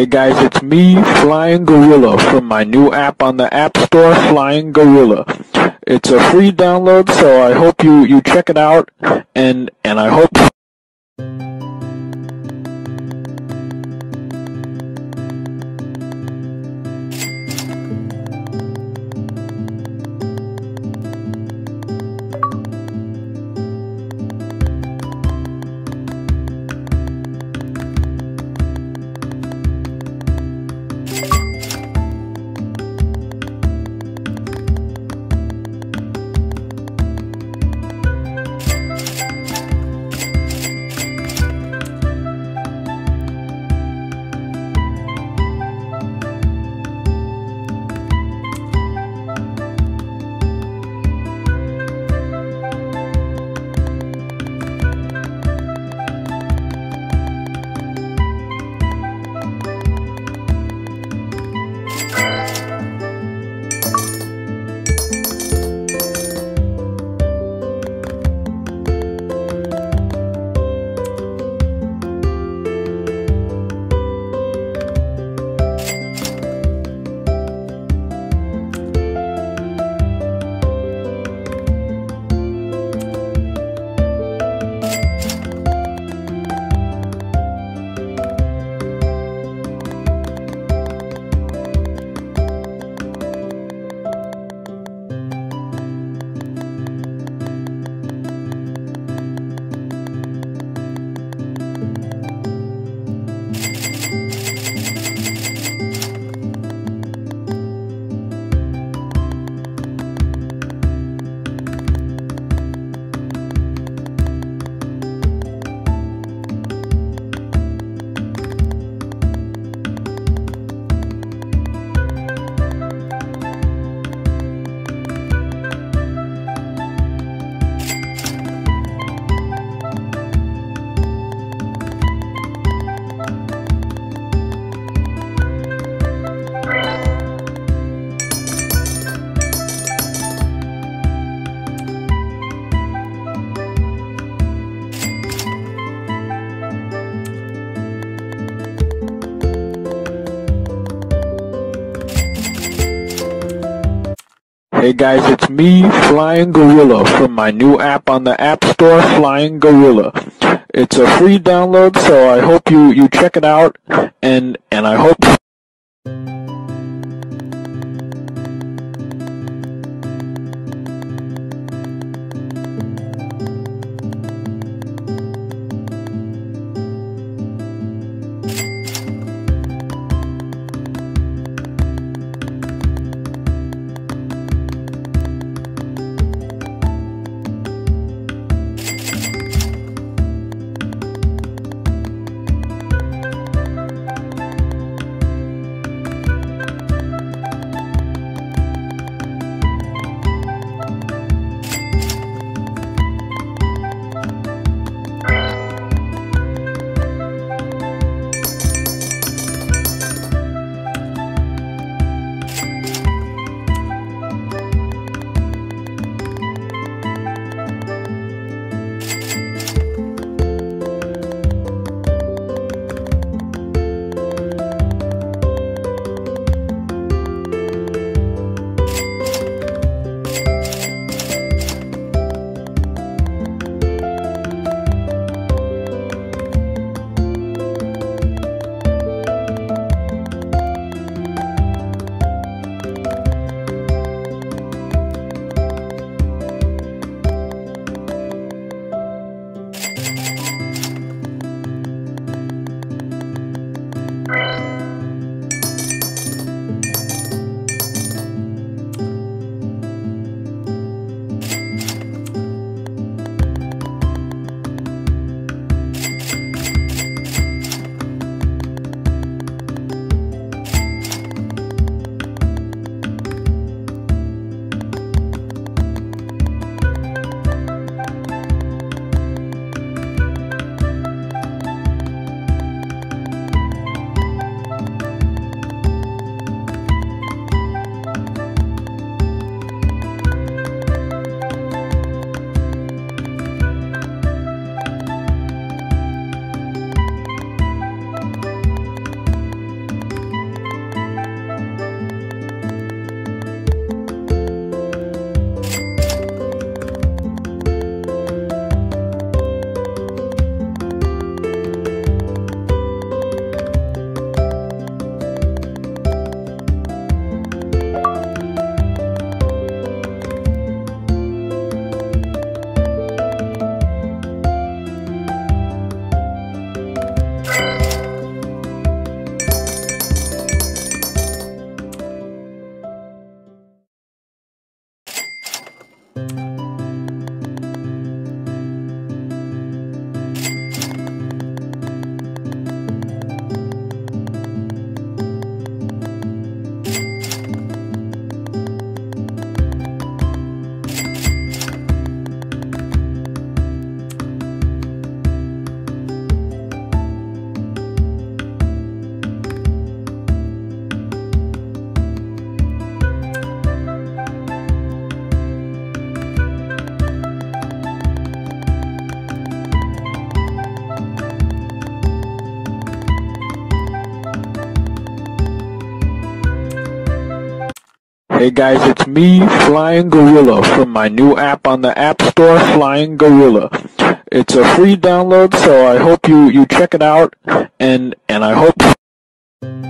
Hey guys, it's me, Flying Gorilla, from my new app on the App Store, Flying Gorilla. It's a free download, so I hope you, you check it out, and, and I hope... Hey guys, it's me, Flying Gorilla, from my new app on the App Store, Flying Gorilla. It's a free download, so I hope you, you check it out, and, and I hope... Hey guys, it's me, Flying Gorilla, from my new app on the App Store, Flying Gorilla. It's a free download, so I hope you, you check it out, and, and I hope...